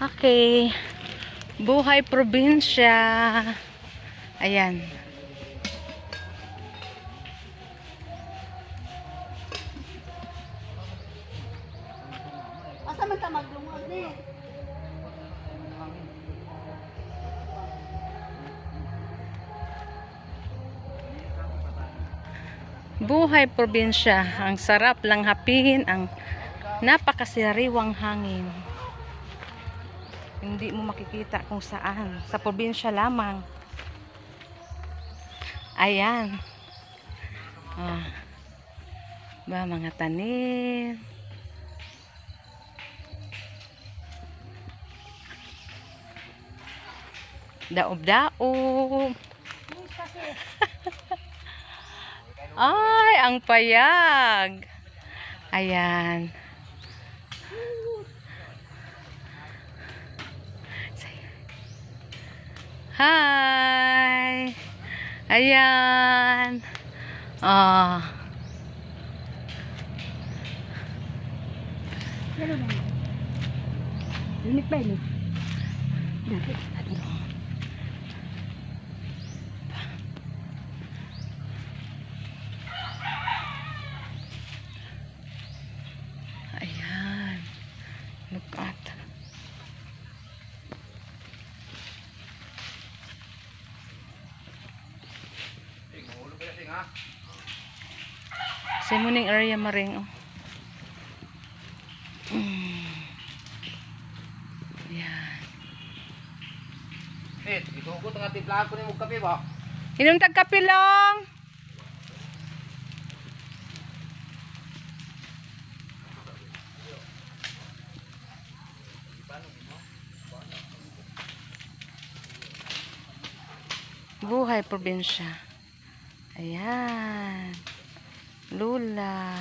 Okay. Buhay probinsya. Ayan. Asa man ta maglungag ni? Buhay probinsya. Ang sarap lang hapin. Ang napakasariwang hangin. Hindi mo makikita kung saan. Sa probinsya lamang. Ayan. Ah. Ba, mga tanim. Daob-daob. Ay, ang payag. Ayan. Hi. Ayan. Ano na? Limit ba ini? Dati. Ayan. Sa muning area maring oh. Mm. Ayan. Eh, isugot ang ating plato ni kape ba? Inom tag kapilong. Buhay probinsya. Ayan. Lula.